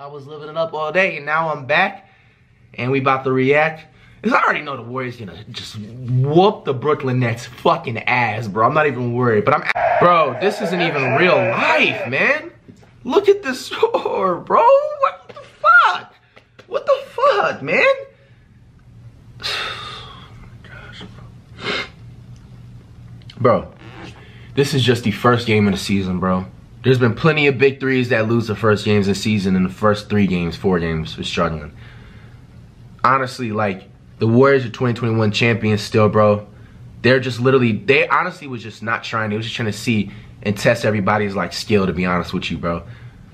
I was living it up all day, and now I'm back, and we about to react. Cause I already know the Warriors gonna just whoop the Brooklyn Nets fucking ass, bro. I'm not even worried, but I'm, bro. This isn't even real life, man. Look at this score, bro. What the fuck? What the fuck, man? Gosh, bro. bro, this is just the first game of the season, bro. There's been plenty of big threes that lose the first games of the season in the first three games, four games for struggling. Honestly, like, the Warriors are 2021 champions still, bro. They're just literally, they honestly was just not trying. They was just trying to see and test everybody's, like, skill, to be honest with you, bro.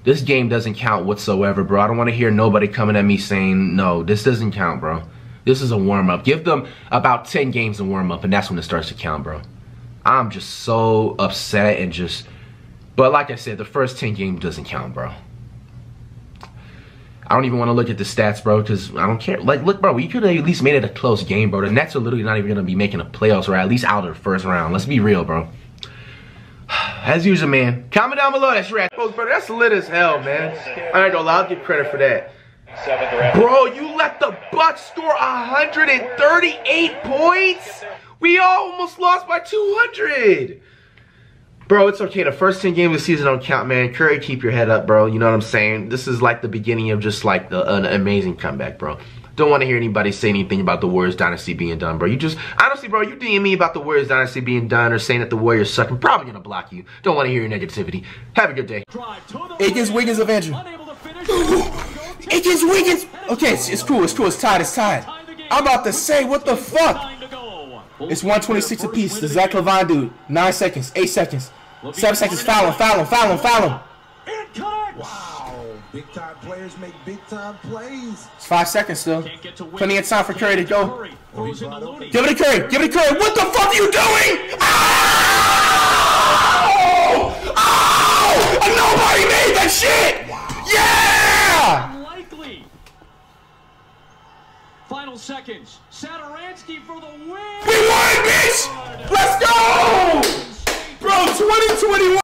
This game doesn't count whatsoever, bro. I don't want to hear nobody coming at me saying, no, this doesn't count, bro. This is a warm-up. Give them about 10 games to warm up, and that's when it starts to count, bro. I'm just so upset and just but like I said, the first 10 games doesn't count, bro. I don't even want to look at the stats, bro, because I don't care. Like, look, bro, we could have at least made it a close game, bro. The Nets are literally not even going to be making a playoffs or at least out of the first round. Let's be real, bro. As usual, man. Comment down below. That's right. Folks, bro, that's lit as hell, man. I ain't gonna lie. I'll give credit for that. Bro, you let the Bucks score 138 points? We almost lost by 200. Bro, it's okay. The first 10 games of the season don't count, man. Curry, keep your head up, bro. You know what I'm saying? This is like the beginning of just like the, an amazing comeback, bro. Don't want to hear anybody say anything about the Warriors dynasty being done, bro. You just, honestly, bro, you DM me about the Warriors dynasty being done or saying that the Warriors suck. I'm probably going to block you. Don't want to hear your negativity. Have a good day. Akins, Wiggins, of Andrew. Akins, Wiggins. Okay, it's, it's cool. It's cool. It's tied. It's tied. I'm about to say, what the fuck? It's 126 apiece. The Zach LaVine dude. Nine seconds. Eight seconds. Seven seconds. Foul him. Foul him. Foul him. Foul him. Wow. Big time players make big time plays. It's five seconds still. Plenty of time for Curry to go. Oh, give it to Curry. Give it to Curry. What the fuck are you doing? Oh! Oh! oh! Nobody made that shit! Yeah! Final seconds. Satoransky for the win. We won, bitch! Let's go! Bro, 2021.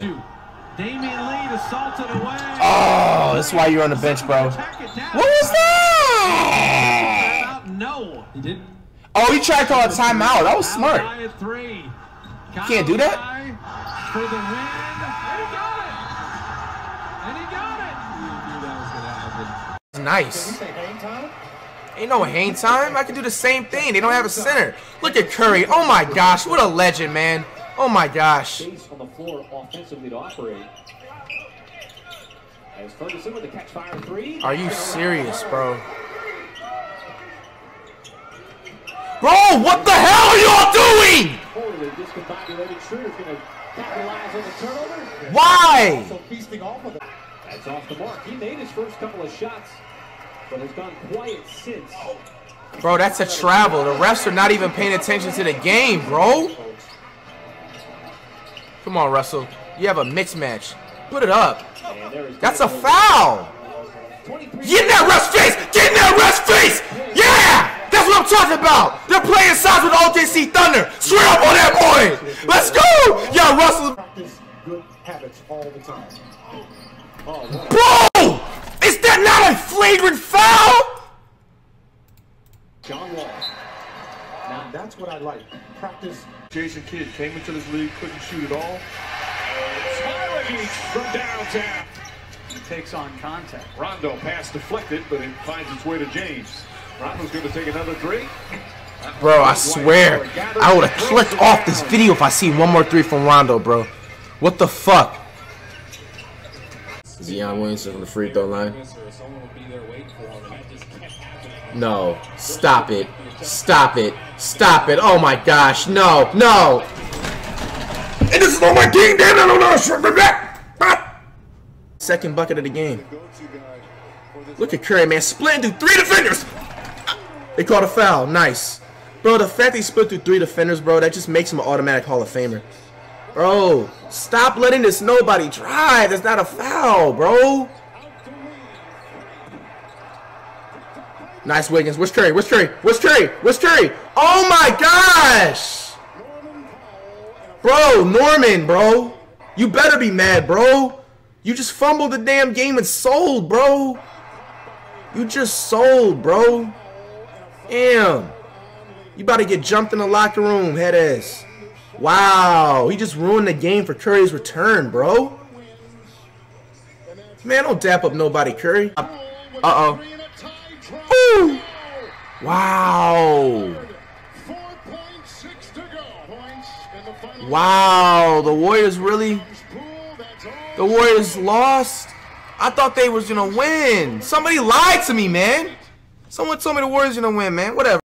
Damion Lee assaulted away. Oh, that's why you're on the bench, bro. What was that? No, he didn't. Oh, he tried to call a timeout. That was smart. Three. Can't do that. For the win. And he got it. And he. Nice. Ain't no hang time. I can do the same thing. They don't have a center. Look at Curry. Oh my gosh, what a legend, man. Oh my gosh. on the floor offensively to operate. As Ferguson with the catch fire three. Are you serious, bro? Bro, what the hell are y'all doing? Totally discombobulated. Schroeder's going to capitalize on the turnover. Why? Also feasting off of it. That's off the mark. He made his first couple of shots, but has gone quiet since. Bro, that's a travel. The refs are not even paying attention to the game, bro. Come on, Russell. You have a mixed match. Put it up. That's a foul. Get in that ref's face. Get in that ref's face. Yeah. That's what I'm talking about. They're playing sides with OKC Thunder. Straight up on that boy. Let's go. Yeah, Russell. Good habits all the time. Bro, that not a flagrant foul? John Wall. Now that's what I like. Practice. Jason Kidd came into this league, couldn't shoot at all. Smiley from downtown. He takes on contact. Rondo pass deflected, but it finds its way to James. Rondo's going to take another three. Bro, I swear, I would have clicked off this video if I see one more three from Rondo, bro. What the fuck? Zion Williamson from the free throw line. No, stop it. Stop it. Stop it. Oh my gosh, no, no. And this is on my game, damn I don't know. Ah. Second bucket of the game. Look at Curry, man. Splitting through three defenders. They called a foul. Nice. Bro, the fact they split through three defenders, bro, that just makes him an automatic Hall of Famer. Bro, stop letting this nobody drive. That's not a foul, bro. Nice Wiggins. Where's Curry? Where's Curry? Where's Curry? Where's Curry? Oh my gosh! Bro, Norman, bro. You better be mad, bro. You just fumbled the damn game and sold, bro. You just sold, bro. Damn. You about to get jumped in the locker room, head ass. Wow. He just ruined the game for Curry's return, bro. Man, don't dap up nobody, Curry. Uh-oh. Wow. Wow, the Warriors really the Warriors lost. I thought they was gonna win. Somebody lied to me, man. Someone told me the Warriors gonna win, man. Whatever.